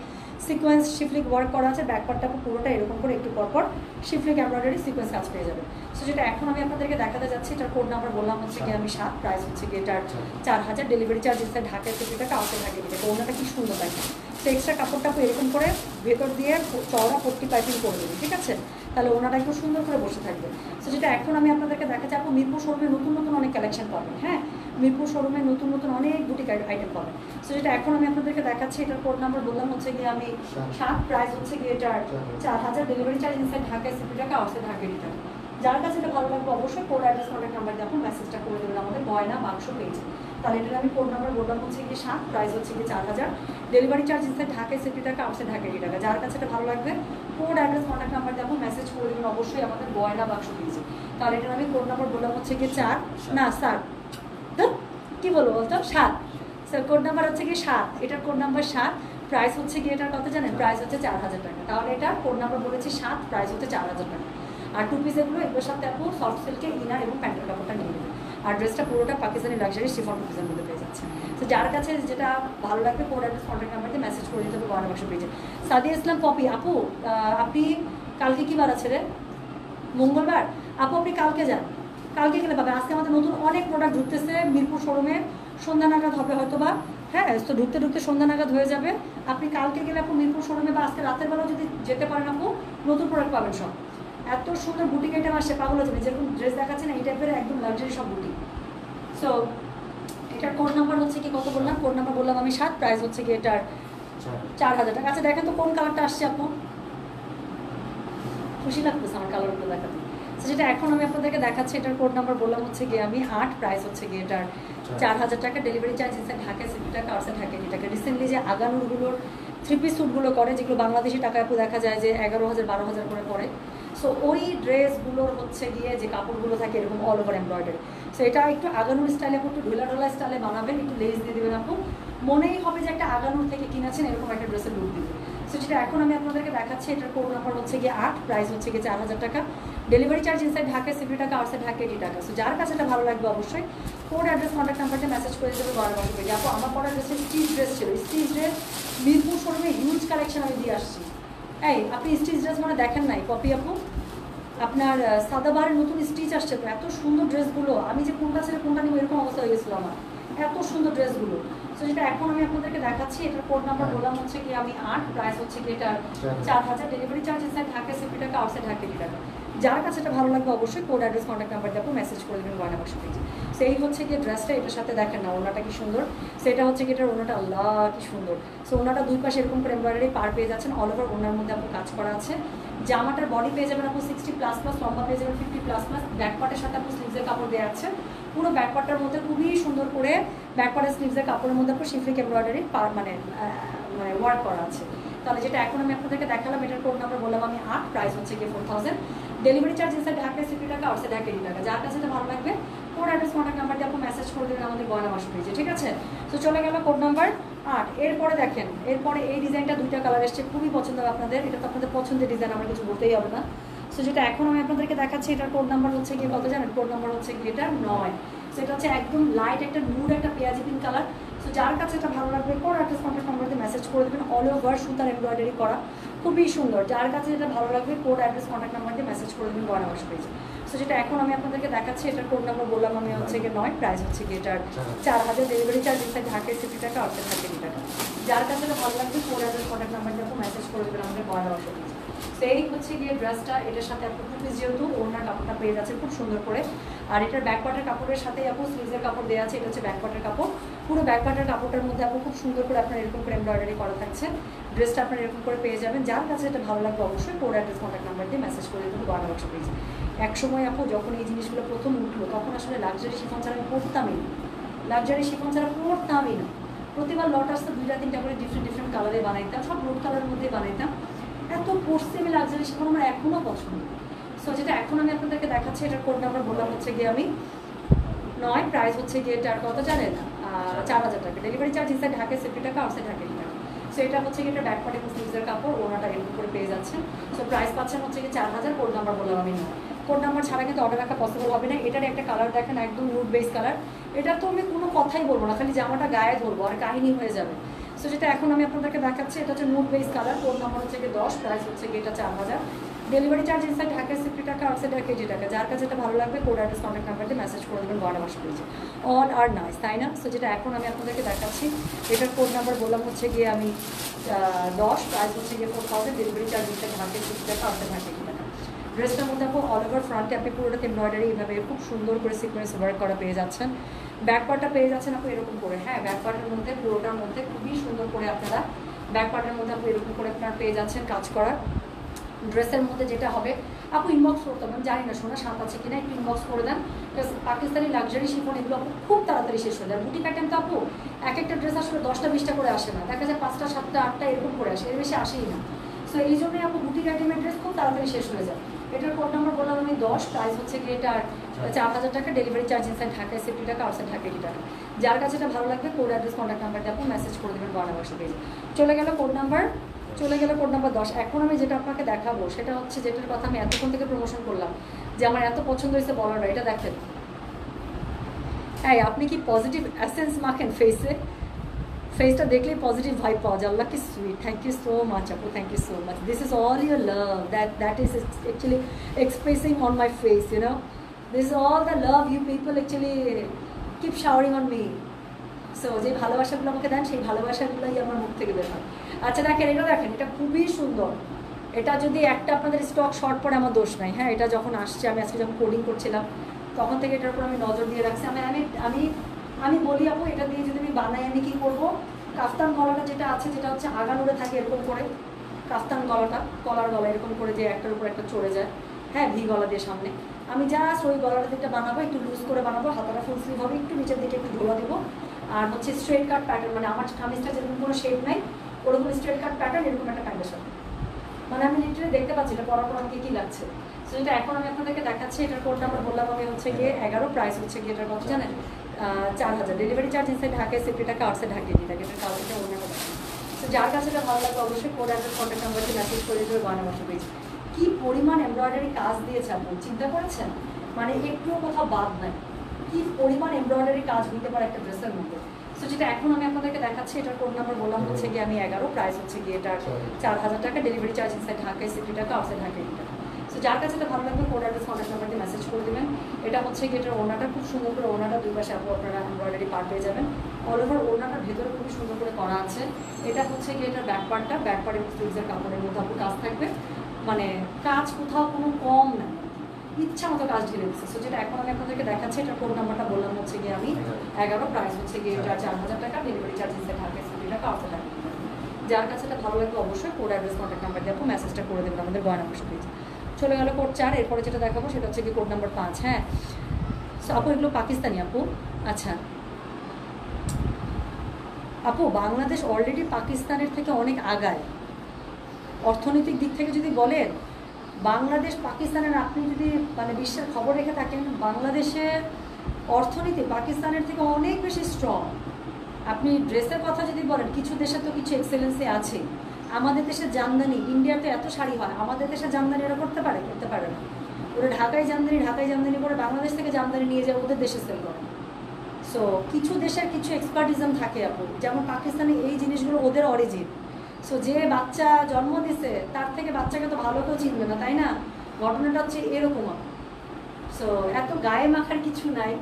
সিকোয়েন্স শিফলিক ওয়ার্ক করা আছে। ব্যাক পার্টটা পুরোটা এরকম করে একটু পরপর শিফলিক এমব্রয়ডারি সিকোয়েন্স কাজ পেয়ে যাবে। সো যেটা এখন আমি আপনাদেরকে দেখাতে যাচ্ছি, এটার কোড নাম্বার বললাম হচ্ছে কি আমি সাত প্রাইস হচ্ছে কি এটার চার হাজার ডেলিভারি চার্জ ইনসাইড ঢাকায় সেফটি টাকা আউটসাইড ঢাকা দিতে ওনাটা কি সুন্দর লাগে তো এক্সট্রা কাপড়টা এরকম করে ভেতর দিয়ে চওড়া পট্টি পাইপিং করে দেবে ঠিক আছে? তাহলে ওনাটা একটু সুন্দর করে বসে থাকবে। তো যেটা এখন আমি আপনাদেরকে দেখাচ্ছি আপু মিরপুর শোরুমে নতুন নতুন অনেক কালেকশন পাবেন হ্যাঁ? মিরপুর শোরুমে নতুন নতুন অনেক বুটিক আইটেম পাবেন। তো যেটা এখন আমি আপনাদেরকে দেখাচ্ছি এটার কোড নাম্বার বললাম হচ্ছে গিয়ে আমি সাত। প্রাইস হচ্ছে গিয়ে এটার চার হাজার। ডেলিভারি চার্জ ইনসাইড ঢাকায় সিপি টাকা আউটসাইড ঢাকা টাকা যার কাছে এটা ভালো লাগবে অবশ্যই কোড অ্যাড্রেস কন্ট্যাক্ট নাম্বার দিয়ে আপনি মেসেজটা করে দেবেন আমাদের গয়না বাক্স পেয়েছে তাহলে এটার আমি কোড নাম্বার বললাম হচ্ছে কি সাত প্রাইস হচ্ছে কি চার হাজার। ডেলিভারি চার্জ ইনসাইড ঢাকায় সেফটি টাকা আউটসাইড ঢাকা এইটি টাকা। যার কাছে এটা ভালো লাগবে কোড অ্যাড্রেস কন্ট্যাক্ট নাম্বার আপনি মেসেজ করে দেবেন অবশ্যই আমাদের গয়না বাক্স পেয়েছে তাহলে এটার আমি কোড নাম্বার বললাম হচ্ছে কি চার না সাত। কি বলব বলতো? সাত। স্যার কোড নাম্বার হচ্ছে কি সাত। এটার কোড নাম্বার সাত প্রাইস হচ্ছে কি এটার কথা জানেন? প্রাইস হচ্ছে চার হাজার টাকা। তাহলে এটা কোড নাম্বার বলেছি সাত প্রাইস হচ্ছে চার হাজার টাকা। আর টু পিস এগুলো এগুলোর সাথে আপু সফট সিল্কে ইনার এবং প্যান্টের কাপড়টা নিয়ে নেবেন। আর ড্রেসটা পুরোটা পাকিস্তানি লাক্সারি শিফন টু পিসের মধ্যে পেয়ে যাচ্ছে। তো যার কাছে যেটা ভালো লাগবে কোড অ্যাড্রেস কন্ট্যাক্ট নাম্বার দিয়ে মেসেজ করে দিতে হবে গয়না বাক্স পেয়েছে সাদিয়া ইসলাম, পপি, আপু আপনি কালকে কি বার আছে রে? মঙ্গলবার? আপু, আপনি কালকে যান। কালকে গেলে পাবেন। আজকে আমাদের নতুন অনেক প্রোডাক্ট ঢুকতেছে মিরপুর শোরুমে সন্ধ্যা নাগাদ হবে হয়তো বা হ্যাঁ তো ঢুকতে ঢুকতে সন্ধ্যা নাগাদ হয়ে যাবে। আপনি কালকে গেলে আপু মিরপুর শোরুমে বা আজকে রাতের বেলাও যদি যেতে পারেন আপু, নতুন প্রোডাক্ট পাবেন সব। এত সুন্দর বুটিক আইটেম আসছে পাগল হচ্ছে না। যেরকম ড্রেস দেখাচ্ছে না, এই টাইপের একদম লাক্সারি সব বুটিক সো এটার কোড নাম্বার হচ্ছে কি, কত বললাম? কোড নাম্বার বললাম আমি সাত প্রাইস হচ্ছে কি এটার চার হাজার টাকা। আচ্ছা দেখেন তো কোন কালারটা আসছে আপু? খুশি লাগতেছে আমার কালারগুলো দেখাতে। যেটা এখন আমি আপনাদেরকে দেখাচ্ছি, এটার কোড নাম্বার বললাম হচ্ছে গিয়ে আমি আট প্রাইস হচ্ছে গিয়ে এটার চার হাজার টাকা। Delivery charge inside Dhaka fifty টাকা আউটসাইড ঢাকা টাকা রিসেন্টলি যে আগানুরগুলোর থ্রি পিস স্যুটগুলো করে, যেগুলো বাংলাদেশি টাকা আপু দেখা যায় যে এগারো হাজার, বারো হাজার করে পড়ে। সো ওই ড্রেসগুলোর হচ্ছে গিয়ে যে কাপড়গুলো থাকে এরকম অল ওভার এমব্রয়ডারি সো এটা একটু আগানুর স্টাইলে একটু ঢোলা ঢোলা স্টাইলে বানাবেন, একটু লেস দিয়ে দেবেন আপু। মনেই হবে যে একটা আগানুর থেকে কিনেছেন, এরকম একটা ড্রেসের লুক দিবে সো যেটা এখন আমি আপনাদেরকে দেখাচ্ছি, এটার কোড নাম্বার হচ্ছে গিয়ে আট প্রাইস হচ্ছে গিয়ে চার হাজার টাকা। Delivery charge inside Dhaka fifty টাকা আর আউটসাইড ঢাকা এইটি টাকা। সো যার কাছে এটা ভালো লাগবে অবশ্যই কোড অ্যাড্রেস কন্ট্যাক্ট নাম্বারটা মেসেজ করে দেবে বারো মাসে পেয়ে আপু, আমার পড়া ড্রেসের স্টিচ ড্রেস ছিল। স্টিচ ড্রেস মিরপুর শোরুমে হিউজ কালেকশন আমি দিয়ে আসছি। এই, আপনি স্টিচ ড্রেস মানে দেখেন নাই কপি আপু? আপনার সাদাবারের নতুন স্টিচ আসছে তো এত সুন্দর ড্রেসগুলো। আমি যে কোনটা ছেড়ে কোনটা নিব এরকম অবস্থা হয়ে গেছিল আমার। এত সুন্দর ড্রেসগুলো। তো যেটা এখন আমি আপনাদেরকে দেখাচ্ছি এটার কোড নাম্বার বললাম হচ্ছে কি আমি আট প্রাইস হচ্ছে কি এটার চার হাজার। ডেলিভারি চার্জেস থাকে ঢাকা সিপি টাকা আউটসাইড ঢাকা টাকা যার কাছে এটা ভালো লাগবে অবশ্যই কোড অ্যাড্রেস কন্ট্যাক্ট নাম্বার দিয়ে মেসেজ করে দেবেন গয়না বাক্স পেজে সেই হচ্ছে কি ড্রেসটা এটার সাথে দেখেন না ওনাটা কি সুন্দর। সেটা হচ্ছে কি এটার ওনাটা আল্লাহ, কি সুন্দর। সো ওনাটা দুই পাশে এরকম করে এমব্রয়ডারি পার পেয়ে যাচ্ছেন। অল ওভার ওনার মধ্যে আপনার কাজ করা আছে। জামাটার বডি পেয়ে যাবেন আপনি সিক্সটি প্লাস প্লাস লম্বা পেয়ে যাবেন ফিফটি প্লাস প্লাস ব্যাক পার্টের সাথে আপনি স্লিভসের কাপড় দেওয়া আছে। পুরো ব্যাক পার্টটার মধ্যে খুবই সুন্দর করে ব্যাক পার্টের স্লিভসের কাপড়ের মধ্যে আপনার শিফরিক এমব্রয়ডারি মানে মানে ওয়ার্ক করা আছে। তাহলে যেটা এখন আমি আপনাদেরকে দেখালাম, এটার কোড নাম্বার বললাম আমি আট প্রাইস হচ্ছে গিয়ে four thousand delivery charge inside Dhaka fifty টাকা আউটসাইড ঢাকা eighty টাকা। যার কাছে এটা ভালো লাগবে কোড অ্যাড্রেস কন্ট্যাক্ট নাম্বার দিয়ে আপনি মেসেজ করে দেবেন আমাদের গয়না মাস পেয়েছে ঠিক আছে? তো চলে গেল কোড নাম্বার আট। এরপরে দেখেন, এরপরে এই ডিজাইনটা দুইটা কালার এসছে, খুবই পছন্দ হবে আপনাদের। এটা তো আপনাদের পছন্দের ডিজাইন আমার কিছু বলতেই হবে না। সো যেটা এখন আমি আপনাদেরকে দেখাচ্ছি, এটার কোড নাম্বার হচ্ছে গিয়ে কত জানেন? কোড নাম্বার হচ্ছে গিয়ে এটা নয়। সেটা হচ্ছে একদম লাইট একটা নুড একটা পেঁয়াজি পিঙ্ক কালার সো যার কাছে এটা ভালো লাগবে কোড অ্যাড্রেস কন্ট্যাক্ট নাম্বারতে মেসেজ করে দেবেন। অল ওভার সুতার এমব্রয়ডারি করা। খুবই সুন্দর। যার কাছে যেটা ভালো লাগবে কোড অ্যাড্রেস কন্ট্যাক্ট নাম্বার দিয়ে মেসেজ করে দেবেন গয়না বাক্স পেয়েছে সো যেটা এখন আমি আপনাদেরকে দেখাচ্ছি, এটার কোড নাম্বার বললাম আমি হচ্ছে গিয়ে নয় প্রাইস হচ্ছে গিয়ে এটার চার হাজার ডেলিভারি চার্জ ইনসাইড ঢাকায় সিটি টাকা অর্থাৎ থাকে টাকা। যার কাছে এটা ভালো লাগবে কোড অ্যাড্রেস কন্ট্যাক্ট নাম্বার দিয়ে মেসেজ করে দেবেন, আমাদের গয়না বাক্স পেয়েছে সেই হচ্ছে গিয়ে ড্রেসটা এটার সাথে আপনি পিস যেহেতু ওনার কাপড়টা পেয়ে যাচ্ছে খুব সুন্দর করে। আর এটার ব্যাক পার্টের কাপড়ের সাথে আপু স্লিভের কাপড় দেওয়া আছে, এটা হচ্ছে ব্যাক পার্টের কাপড়। পুরো ব্যাক পার্টের কাপড়টার মধ্যে আপু খুব সুন্দর করে আপনার এরকম করে এমব্রয়ডারি করা থাকছে। ড্রেসটা আপনার এরকম করে পেয়ে যাবেন। যার কাছে এটা ভালো লাগবে অবশ্যই কোড অ্যাড্রেস কন্ট্যাক্ট নাম্বার দিয়ে মেসেজ করে দেবেন গয়না বাক্স পেয়েছে এক সময় আপু যখন এই জিনিসগুলো প্রথম উঠল তখন আসলে লাক্সারি শিফন ছাড়া আমি পড়তামই না। লাক্সারি শিফন ছাড়া পড়তামই না। প্রতিবার লট আসতো দুইটা তিনটা করে ডিফারেন্ট ডিফারেন্ট কালারে বানাইতাম সব রোড কালারের মধ্যে বানাইতাম। এত আমি লাক্সারি শিফন আমার এখনও পছন্দ। সো যেটা এখন আমি আপনাদেরকে দেখাচ্ছি এটার কোড নাম্বার বললাম হচ্ছে গিয়ে আমি নয় প্রাইস হচ্ছে গিয়ে এটার কত জানেন? আহ, চার হাজার টাকা। Delivery charge inside Dhaka fifty টাকা আউটসাইড ঢাকা টাকা সো এটা হচ্ছে এটা ব্যাক পার্ট স্লিভসের কাপড় ওনাটা এরকম করে পেয়ে যাচ্ছেন। সো প্রাইস পাচ্ছেন হচ্ছে চার হাজার কোড নাম্বার বললাম আমি নয় কোড নাম্বার ছাড়া কিন্তু অর্ডার রাখা পসিবল হবে না। এটার একটা কালার দেখেন, একদম নুড বেস কালার এটা তো আমি কোনো কথাই বলব না, খালি জামাটা গায়ে ধরবো, আর কাহিনী হয়ে যাবে। সো যেটা এখন আমি আপনাদেরকে দেখাচ্ছি, এটা হচ্ছে nude base colour code number হচ্ছে গিয়ে দশ প্রাইস হচ্ছে গিয়ে এটা চার হাজার। Delivery charge inside Dhaka fifty টাকা আউটসাইড ঢাকা কেজি টাকা। যার কাছে এটা ভালো লাগবে কোড অ্যাড্রেস কন্ট্যাক্ট নাম্বার দিয়ে মেসেজ করে দেবেন গয়না বাসা পেয়েছে অল আর নাইস তাই না? সো যেটা এখন আমি আপনাদেরকে দেখাচ্ছি, এটার কোড নাম্বার বললাম হচ্ছে গিয়ে আমি দশ প্রাইস হচ্ছে গিয়ে four thousand delivery charge inside Dhaka fifty টাকা আউটসাইড ঢাকা কেজি টাকা। ড্রেসটার মধ্যে আপনি অল ওভার ফ্রন্টে আপনি পুরোটাতে এমব্রয়ডারি এইভাবে খুব সুন্দর করে সিকোয়েন্স ওয়ার্ক করা পেয়ে যাচ্ছেন। ব্যাক পার্টটা পেয়ে যাচ্ছেন আপনি এরকম করে। হ্যাঁ ব্যাক পার্টের মধ্যে, পুরোটার মধ্যে খুবই সুন্দর করে আপনারা ব্যাক পার্টের মধ্যে আপনি এরকম করে আপনার পেয়ে যাচ্ছেন কাজ করার। ড্রেসের মধ্যে যেটা হবে আপু ইনবক্স করতে হবে আমি জানি না শোনা সাত আছে কিনা একটু ইনবক্স করে দেন পাকিস্তানি লাক্সারি শিফন এগুলো আপু খুব তাড়াতাড়ি শেষ হয়ে যায়। বুটিক আইটেম তো আপু এক একটা ড্রেস আসলে দশটা বিশটা করে আসে না। দেখা যায় পাঁচটা সাতটা আটটা এরকম করে আসে এর বেশি আসেই না। সো এই জন্যই আপু বুটিক আইটেমের ড্রেস খুব তাড়াতাড়ি শেষ হয়ে যায়। এটার কোড নাম্বার বললাম আমি দশ প্রাইস হচ্ছে গিয়ে এটার চার হাজার টাকা ডেলিভারি চার্জ ইনসাইড ঢাকায় সেফটি টাকা আউটসাইড ঢাকা eighty টাকা যার কাছে এটা ভালো লাগবে কোড অ্যাড্রেস কন্ট্যাক্ট নাম্বার দিয়ে আপনি মেসেজ করে দেবেন বারো বাক্স পেজে চলে গেল কোড নাম্বার চলে গেল কোড নাম্বার দশ। এখন আমি যেটা আপনাকে দেখাবো, সেটা হচ্ছে যেটার কথা আমি এতক্ষণ থেকে প্রমোশন করলাম, যে আমার এত পছন্দ হয়েছে বলার এটা দেখেন। হ্যাঁ আপনি কি পজিটিভ অ্যাসেন্স মাখেন ফেসে ফেসটা দেখলেই পজিটিভ ভাইব পাওয়া যায়। আল্লাহ কি sweet thank you so much আপু। Thank you so much this is all your love that that is actually expressing on my face you know this is all the love you people actually keep showering on me so যে ভালোবাসাগুলো আমাকে দেন, সেই ভালোবাসাগুলোই আমার মুখ থেকে বের হয়। আচ্ছা দেখেন এটা দেখেন, এটা খুবই সুন্দর। এটা যদি একটা আপনাদের স্টক শর্ট পড়ে, আমার দোষ নাই। হ্যাঁ এটা যখন আসছে, আমি আজকে যখন কোডিং করছিলাম, তখন থেকে এটার উপর আমি নজর দিয়ে রাখছি। আমি আমি আমি আমি বলি, আপু, এটা দিয়ে যদি আমি বানাই, আমি কী করব? কাফতান গলাটা যেটা আছে, যেটা হচ্ছে আগানুরে থাকে এরকম করে। কাফতান গলাটা, কলার গলা এরকম করে যে একটার উপর একটা চড়ে যায়। হ্যাঁ ভি গলা দিয়ে সামনে। আমি জাস্ট ওই গলাটা দিকটা বানাবো, একটু লুজ করে বানাবো, হাতাটা ফুল স্লিভ হবে, একটু নিচের দিকে একটু ধোলা দেবো। আর হচ্ছে স্ট্রেট কাট প্যাটার্ন মানে আমার কামিজটা যেরকম কোনো শেপ নাই ওরকম স্ট্রেট কাট প্যাটার্ন এরকম একটা সাথে মানে আমি লিটারে দেখতে পাচ্ছি এটা পরার পর আমাকে কী লাগছে। সো এটা এখন আমি আপনাদেরকে দেখাচ্ছি এটার কোড নাম্বার বললাম আমি হচ্ছে গিয়ে এগারো প্রাইস হচ্ছে গিয়ে এটার কত জানেন? চার হাজার। ডেলিভারি চার্জ ইনসাইড ঢাকায় সিফটি টাকা আউটসাইড ঢাকিয়ে দিয়ে থাকে। এটা কাউকে অন্য কথা তো যার কাছে এটা ভালো লাগবে অবশ্যই কোড অ্যাড্রেস কন্ট্যাক্ট নাম্বারটি মেসেজ করে দেবে বানা বসে পেয়েছি কি পরিমাণ এমব্রয়ডারি কাজ দিয়েছে আপনি? চিন্তা করেছেন? মানে একটুও কোথাও বাদ নাই। কী পরিমাণ এমব্রয়ডারি কাজ দিতে পারে একটা ড্রেসের মধ্যে? সো যেটা এখন আমি আপনাদেরকে দেখাচ্ছি, এটার কোড নাম্বার বললাম হচ্ছে গিয়ে আমি এগারো প্রাইস হচ্ছে গিয়ে এটার চার হাজার টাকা ডেলিভারি চার্জ ইনসাইড ঢাকায় সিফটি টাকা আউটসাইড ঢাকায় টাকা সো যার কাছে এটা ভালো লাগবে কোড অ্যাড্রেস কন্ট্যাক্ট নাম্বার দিয়ে মেসেজ করে দেবেন। এটা হচ্ছে গিয়ে এটার ওনাটা খুব সুন্দর করে ওনাটা দুই পাশে আপু আপনারা এমব্রয়ডারি পার পেয়ে যাবেন। অল ওভার ওনাটার ভেতরে খুবই সুন্দর করে করা আছে। এটা হচ্ছে গিয়ে এটার ব্যাক পার্টটা ব্যাক পার্ট এবং স্লিভসের কাপড়ের মধ্যে আপু কাজ থাকবে। মানে কাজ কোথাও কোনো কম নাই ইচ্ছা মতো কাজ ঢেলে দিচ্ছে সো যেটা এখন আমি আপনাদেরকে দেখাচ্ছি এটার কোড নাম্বারটা বললাম হচ্ছে গিয়ে আমি এগারো প্রাইস হচ্ছে গিয়ে এটা চার হাজার টাকা delivery charge inside Dhaka fifty টাকা ঢাকা যার কাছে এটা ভালো লাগবে অবশ্যই কোড অ্যাড্রেস কন্ট্যাক্ট নাম্বার আপু মেসেজটা করে দেবেন আমাদের গয়না বসে পেয়েছে চলে গেল কোড চার এরপরে যেটা দেখাবো সেটা হচ্ছে কি কোড নাম্বার পাঁচ হ্যাঁ। সো আপু এগুলো পাকিস্তানি আপু। আচ্ছা। আপু বাংলাদেশ অলরেডি পাকিস্তানের থেকে অনেক আগায়। অর্থনৈতিক দিক থেকে যদি বলেন বাংলাদেশ, পাকিস্তানের, আপনি যদি মানে বিশ্বের খবর রেখে থাকেন, বাংলাদেশের অর্থনীতি পাকিস্তানের থেকে অনেক বেশি স্ট্রং আপনি ড্রেসের কথা যদি বলেন, কিছু দেশে তো কিছু এক্সেলেন্সি আছে। আমাদের দেশের জামদানি ইন্ডিয়াতে এত শাড়ি হয়, আমাদের দেশের জামদানি ওরা করতে পারে করতে পারে না। ওরা ঢাকায় জামদানি ঢাকায় জামদানি করে বাংলাদেশ থেকে জামদানি নিয়ে যায়, ওদের দেশে সেল করে। সো কিছু দেশের কিছু এক্সপার্টিজম থাকে আপু, যেমন পাকিস্তানে এই জিনিসগুলো ওদের অরিজিন সো যে বাচ্চা জন্ম দিছে, তার থেকে বাচ্চাকে তো ভালো কেউ চিনবে না, তাই না? ঘটনাটা হচ্ছে এরকম সো এত গায়ে মাখার কিছু নাই।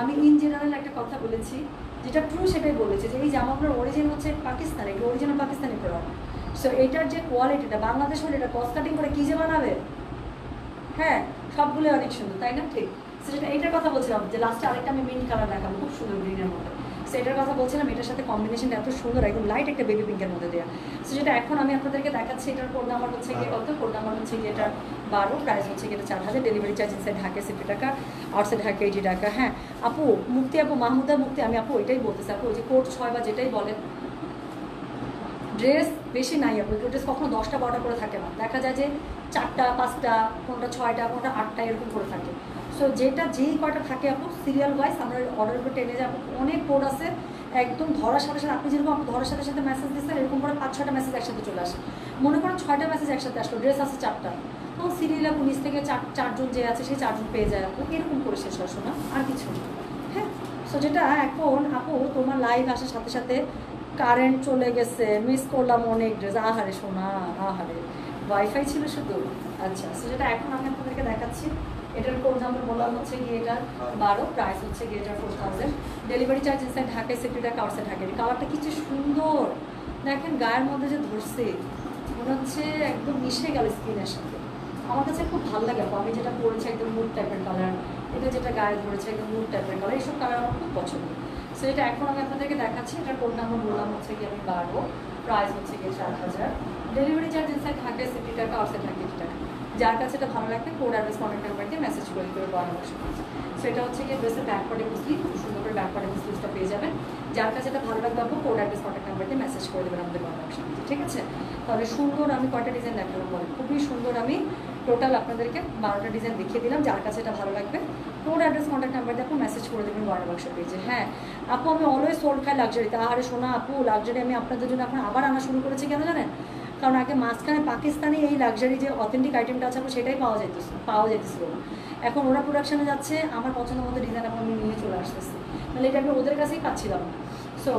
আমি ইন জেনারেল একটা কথা বলেছি, যেটা ট্রু সেটাই বলেছে, যে এই জামাগুলোর অরিজিন হচ্ছে পাকিস্তান এটা অরিজিনাল পাকিস্তানি প্রোডাক্ট সো এটার যে কোয়ালিটিটা বাংলাদেশ হলে এটা কস্ট কাটিং করে কী যে বানাবে? হ্যাঁ সবগুলোই অনেক সুন্দর, তাই না? ঠিক। সেটা এইটার কথা বলছিলাম, যে লাস্টে আরেকটা আমি মিন্ট কালার দেখাবো, খুব সুন্দর গ্রিনের মধ্যে সেটার কথা বলছিলাম, এটার সাথে কম্বিনেশন এত সুন্দর, একদম লাইট একটা বেবি পিঙ্কের মধ্যে দেওয়া সো যেটা এখন আমি আপনাদেরকে দেখাচ্ছি, এটার কোড নাম্বার হচ্ছে গিয়ে কত? কোড নাম্বার হচ্ছে গিয়ে এটা বারো প্রাইস হচ্ছে গিয়ে এটা চার হাজার delivery charge inside Dhaka fifty টাকা আউটসাইড ঢাকা এইটি টাকা। হ্যাঁ আপু, মুক্তি আপু, মাহমুদা মুক্তি, আমি আপু, এটাই বলতেছি, আপু, ওই যে কোড ছয় বা যেটাই বলেন। ড্রেস বেশি নাই আপু ড্রেস কখনো দশটা, বারোটা করে থাকে না। দেখা যায় যে চারটা, পাঁচটা, কোনটা ছয়টা, কোনটা আটটা, এরকম করে থাকে। সো যেটা যেই কয়টা থাকে আপু সিরিয়াল ওয়াইজ আমরা অর্ডার করে টেনে যাব। অনেক কোড আছে, একদম ধরার সাথে সাথে, আপনি যেরকম আপনি ধরার সাথে সাথে মেসেজ দিচ্ছেন, এরকম করে পাঁচ ছয়টা মেসেজ একসাথে চলে আসে। মনে করেন ছয়টা মেসেজ একসাথে আসলো ড্রেস আছে চারটা। তখন সিরিয়াল আপু নিচ থেকে চার, চারজন যে আছে সেই চারজন পেয়ে যায় আপু। এরকম করে শেষ হয়, শোনা, আর কিছু না। হ্যাঁ? সো যেটা এখন আপু, তোমার লাইভ আসার সাথে সাথে কারেন্ট চলে গেছে মিস করলাম অনেক ড্রেস আহারে শোনা আহারে। ওয়াইফাই ছিল শুধু। আচ্ছা সো যেটা এখন আমি আপনাদেরকে দেখাচ্ছি এটার কোড নাম্বার বললাম হচ্ছে গিয়ে এটা বারো প্রাইস হচ্ছে গিয়ে এটার four thousand delivery charge inside ঢাকায় সিফটি টাকা আউটসাইড ঢাকায় কালারটা কিছু সুন্দর। দেখেন গায়ের মধ্যে যে ধরছে, মনে হচ্ছে একদম মিশে গেল স্কিনের সাথে। আমার কাছে খুব ভালো লাগে আমি যেটা পরেছি একদম মুড টাইপের কালার এটা যেটা গায়ে ধরেছে একদম মুড টাইপের কালার এইসব কালার আমার খুব পছন্দ। সো এটা এখন আমি আপনাদেরকে দেখাচ্ছি, এটার কোড নাম্বার বললাম হচ্ছে গিয়ে আমি বারো প্রাইস হচ্ছে গিয়ে চার হাজার। ডেলিভারি চার্জ ইনসাইড ঢাকায় সিফটি টাকা আউটসাইড ঢাকা যার কাছে এটা ভালো লাগবে কোড অ্যাড্রেস কন্ট্যাক্ট নাম্বার দিয়ে মেসেজ করে করে পাওয়া যাবে সেটা হচ্ছে গিয়ে ড্রেসের ব্যাক পার্টে বুঝলি খুব সুন্দর করে ব্যাক পার্টে বুঝলিটা পেয়ে যাবেন। যার কাছে এটা ভালো লাগবে আপনি কোড অ্যাড্রেস কন্ট্যাক্ট নাম্বার দিয়ে মেসেজ করে দেবেন আমাদের ভাষা ঠিক আছে? তাহলে সুন্দর আমি কয়টা ডিজাইন দেখালাম বলে খুবই সুন্দর আমি টোটাল আপনাদেরকে বারোটা ডিজাইন দেখিয়ে দিলাম, যার কাছে এটা ভালো লাগবে। কোড অ্যাড্রেস কন্ট্যাক্ট নাম্বার দিয়ে আপনি মেসেজ করে দেবেন বারো বাক্স পেজে হ্যাঁ আপু আমি অলওয়েজ সোল্ড খাই লাক্সারিতে আরে শোনা আপু লাক্সারি আমি আপনাদের জন্য এখন আবার আনা শুরু করেছি, কেন জানেন? কারণ আগে মাঝখানে পাকিস্তানে এই লাক্সারি যে অথেন্টিক আইটেমটা আছে সেটাই পাওয়া যাইতেছে পাওয়া যাইতেছিল না। এখন ওরা প্রোডাকশনে যাচ্ছে, আমার পছন্দ মতো ডিজাইন এখন আমি নিয়ে চলে আসতেছি। তাহলে এটা আমি ওদের কাছেই পাচ্ছিলাম না। সো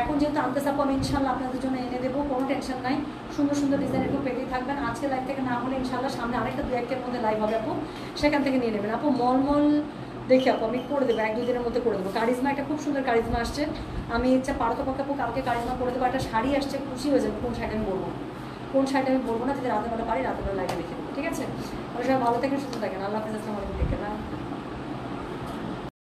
এখন যেহেতু আনতে চাপো, আমি ইনশাল্লাহ আপনাদের জন্য এনে দেবো, কোনো টেনশন নাই। সুন্দর সুন্দর ডিজাইন এরকম পেতেই থাকবেন। আজকে লাইভ থেকে না হলে ইনশাল্লাহ সামনে আরেকটা দু একের মধ্যে লাইভ হবে আপু। সেখান থেকে নিয়ে নেবেন। আপু মলমল দেখি আপু, আমি করে দেবো, এক, দুই দিনের মধ্যে করে দেবো। কারিজমা, একটা খুব সুন্দর কারিজমা আসছে। আমি ইচ্ছা পারতো পক্ষে আপু, কালকে কারিজমা করে দেবো। একটা শাড়ি আসছে, খুশি হয়ে যাবে, কোন শাড়ি আমি বলব কোন সাইডে আমি বলব না যদি রাতের বেলা পারি, রাতের বেলা লাইটে দেবো, ঠিক আছে? ওই সবাই ভালো থাকেন, সুস্থ থাকেন। আল্লাহ হাফিজ, আসসালামু আলাইকুম। Take care